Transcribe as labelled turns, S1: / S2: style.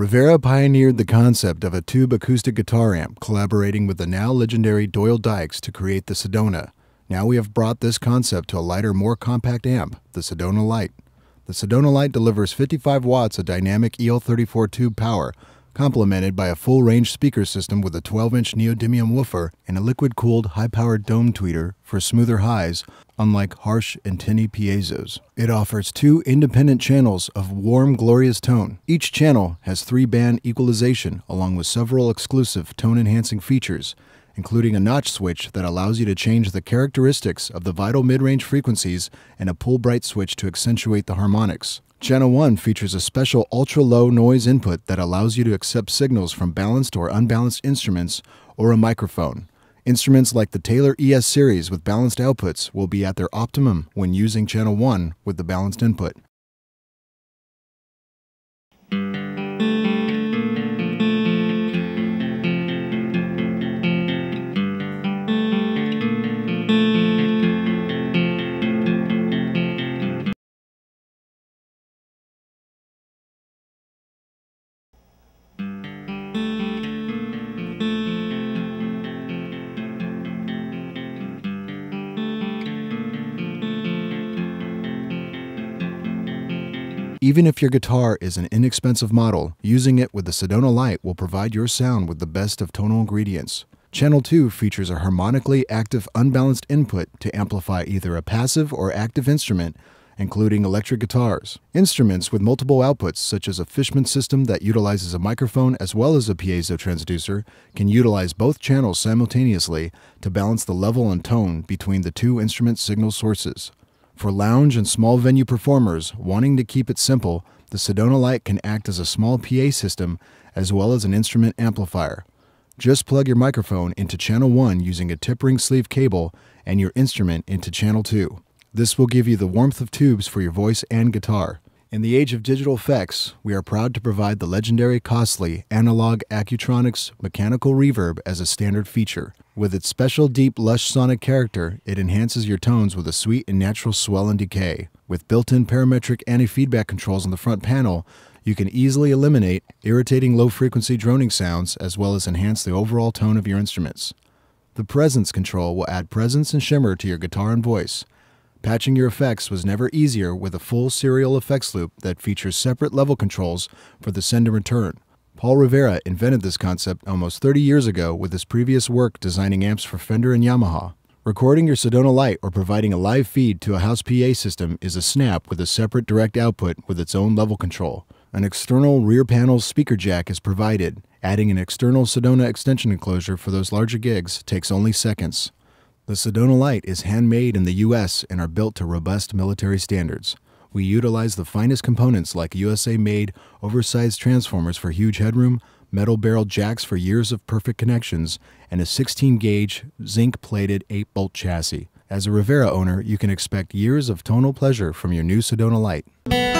S1: Rivera pioneered the concept of a tube acoustic guitar amp, collaborating with the now legendary Doyle Dykes to create the Sedona. Now we have brought this concept to a lighter, more compact amp, the Sedona Lite. The Sedona Lite delivers 55 watts of dynamic EL34 tube power, complemented by a full range speaker system with a 12 inch neodymium woofer and a liquid cooled high powered dome tweeter for smoother highs, unlike harsh and tinny piezos. It offers two independent channels of warm, glorious tone. Each channel has three band equalization along with several exclusive tone enhancing features including a notch switch that allows you to change the characteristics of the vital mid range frequencies and a pull bright switch to accentuate the harmonics. Channel 1 features a special ultra low noise input that allows you to accept signals from balanced or unbalanced instruments or a microphone. Instruments like the Taylor ES series with balanced outputs will be at their optimum when using Channel 1 with the balanced input. Even if your guitar is an inexpensive model, using it with the Sedona Lite will provide your sound with the best of tonal ingredients. Channel 2 features a harmonically active unbalanced input to amplify either a passive or active instrument, including electric guitars. Instruments with multiple outputs, such as a Fishman system that utilizes a microphone as well as a piezo transducer, can utilize both channels simultaneously to balance the level and tone between the two instrument signal sources. For lounge and small venue performers wanting to keep it simple, the Sedona Lite can act as a small PA system as well as an instrument amplifier. Just plug your microphone into channel 1 using a tip ring sleeve cable and your instrument into channel 2. This will give you the warmth of tubes for your voice and guitar. In the age of digital effects, we are proud to provide the legendary costly analog Accutronics mechanical reverb as a standard feature. With its special deep lush sonic character, it enhances your tones with a sweet and natural swell and decay. With built-in parametric anti-feedback controls on the front panel, you can easily eliminate irritating low-frequency droning sounds as well as enhance the overall tone of your instruments. The presence control will add presence and shimmer to your guitar and voice. Patching your effects was never easier with a full serial effects loop that features separate level controls for the send and return. Paul Rivera invented this concept almost 30 years ago with his previous work designing amps for Fender and Yamaha. Recording your Sedona Lite or providing a live feed to a house PA system is a snap with a separate direct output with its own level control. An external rear panel speaker jack is provided. Adding an external Sedona extension enclosure for those larger gigs takes only seconds. The Sedona Lite is handmade in the U.S. and are built to robust military standards. We utilize the finest components like USA made oversized transformers for huge headroom, metal barrel jacks for years of perfect connections, and a 16 gauge zinc plated 8 bolt chassis. As a Rivera owner, you can expect years of tonal pleasure from your new Sedona Lite.